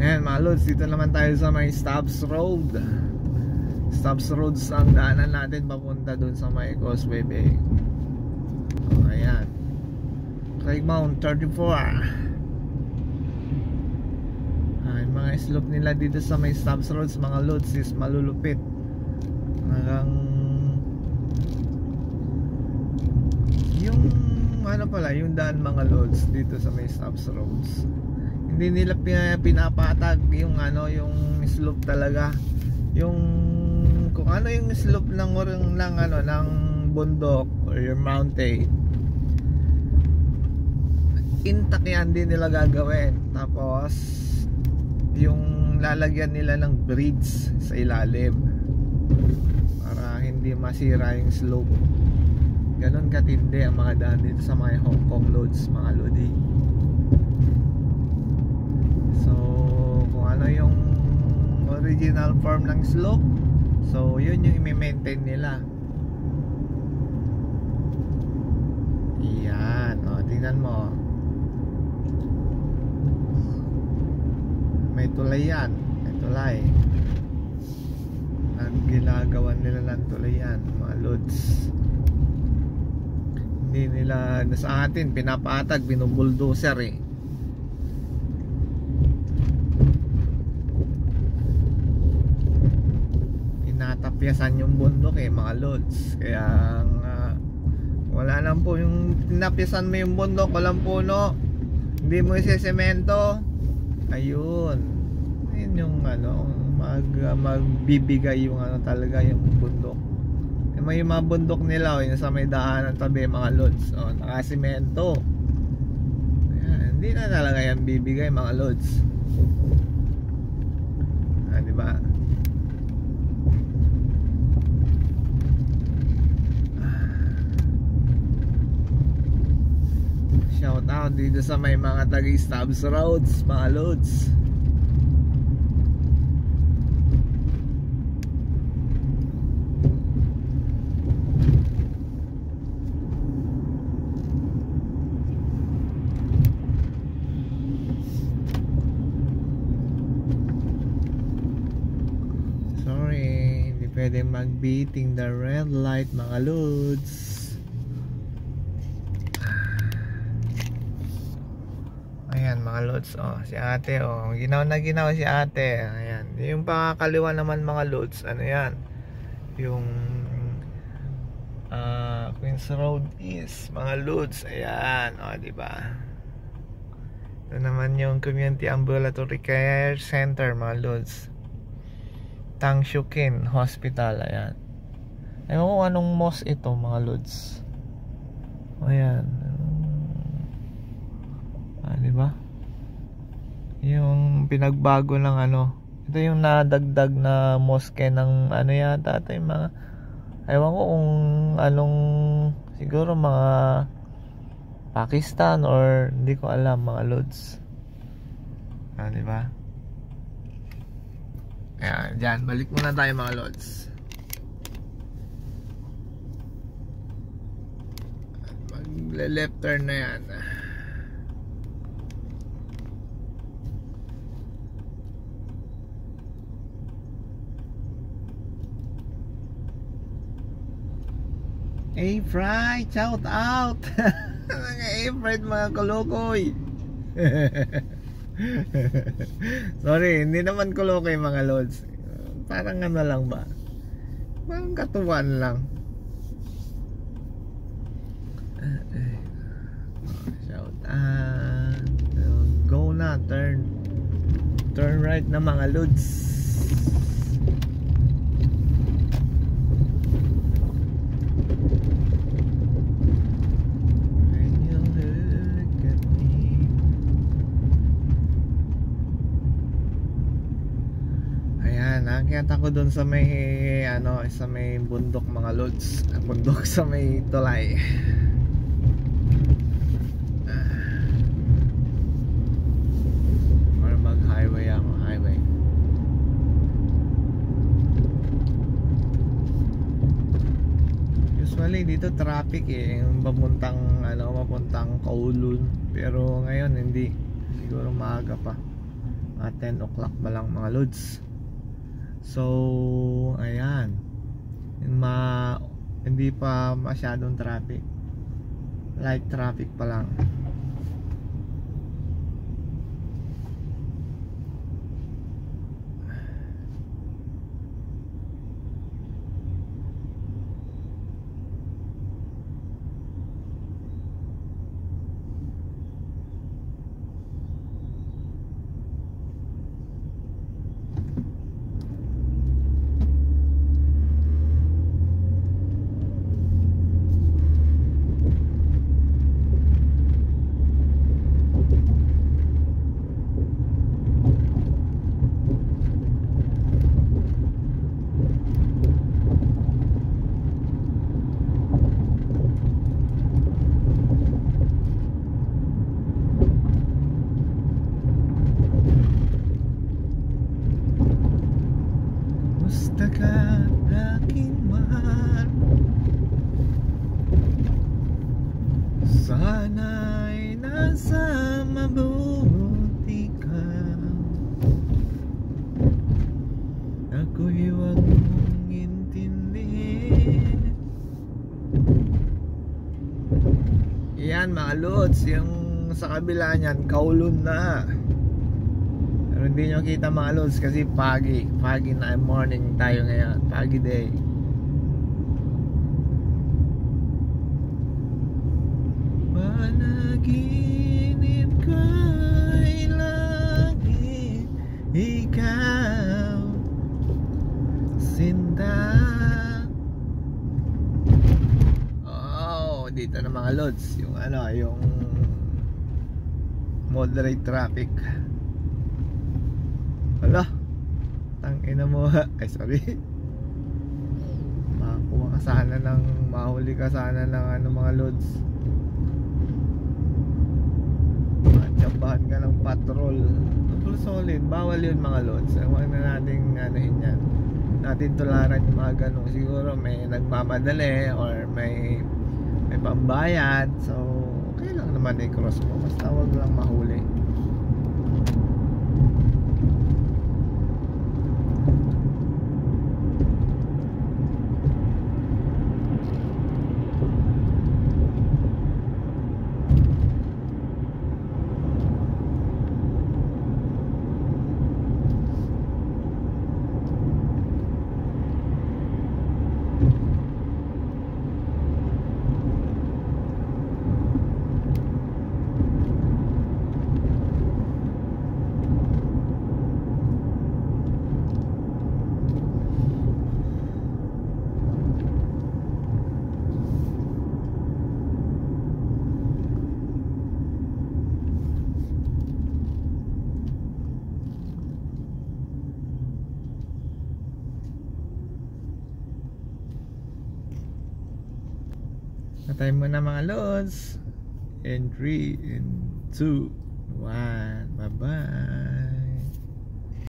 Ayan mga lods, dito naman tayo sa may Stops Road. Stops Road ang daanan natin papunta dun sa may Causeway Bay. Oh, Ayan. Craig Mount 34 Ay, mga slope nila dito sa may Stops Road mga loads is malulupit. Hanggang yung ano pala yung daan mga loads dito sa may Stops Roads hindi nila pinapatag yung ano yung slope talaga. Yung kung ano yung slope ng ng ano ng bundok or yung mountain intact yan din nila gagawin. Tapos yung lalagyan nila ng bridge sa ilalim para hindi masira yung slope. Ganon katindi ang mga daan dito sa mga Hong Kong loads mga lodi original form ng slope. So yun yung i-maintain nila. Yan. O tingnan mo. May tulay yan. May tulay. Ang ginagawa nila ng tulay yan mga loads hindi nila sa atin pinapatag binubuldoser eh tinapyasan yung bundok eh mga lods. Kaya uh, wala lang po yung tinapyasan mo yung bundok walang puno. Hindi mo isisemento. Ayun. Ayun yung ano mag, uh, magbibigay yung ano talaga yung bundok. Yung may mga bundok nila oh, yung sa may daanan tabi mga lods. Oh, nakasimento. Ayan, hindi na talaga yan bibigay mga lods. Ah, di ba Out dito sa may mga tagi stabs roads, mga loads. Sorry, hindi pwede mag-beating the red light mga loads. Ayan mga loads oh, si ate oh. Ginaw na ginaw si ate. Ayan. Yung pakakaliwa naman mga loads, ano yan? Yung uh, Queens Road is mga loads. Ayan, oh, di ba? Ito naman yung Community Ambulatory Care Center mga loads. Tangshukin Hospital, ayan. Ewan ko anong mosque ito mga loads. Ayan ba? Yung pinagbago ng ano ito yung nadagdag na mosque ng ano yata ito yung mga ewan ko kung anong siguro mga Pakistan or hindi ko alam mga loads ah, di ba? Ayan, dyan, balik muna tayo mga lods. Magle left turn na yan A-Fried, shout out. Mga A-Fried mga kolokoy sorry hindi naman kolokoy mga lods. Parang ano lang ba? Parang katuwan lang. Shout out. Go na turn. Turn right na mga lods Naakyat ako doon sa may ano, sa may bundok mga lods. Bundok sa may tulay. Or mag highway ako, highway. Usually dito traffic eh, yung papuntang ano, papuntang Kowloon. Pero ngayon hindi siguro maaga pa. Mga 10 o'clock pa lang mga lods. So, ayan. Ma hindi pa masyadong traffic. Light traffic pa lang. Sana'y nasa mabuti ka. Ako'y huwag mong intindihin. Yan mga lods, yung sa kabila niyan, kaulon na. Pero hindi nyo kita mga lods kasi pagi. Pagi na morning tayo ngayon. Pagi day Panaginip ko'y lagi Ikaw. Sinta. Oh, dito na mga lods Yung ano, yung Moderate traffic. Hala Tang ina mo. Ay sorry. Makakuha ka sana ng Mahuli ka sana ng ano mga loads Matyabahan ka ng patrol. Full solid. Bawal yun mga loads Huwag na natin anuhin yan. Natin tularan yung mga ganun. Siguro may nagmamadali Or may May pambayad. So Okay lang naman i-cross mo. Basta huwag lang mahuli Patay mo na mga lods. In 3, in 2, 1. Bye-bye.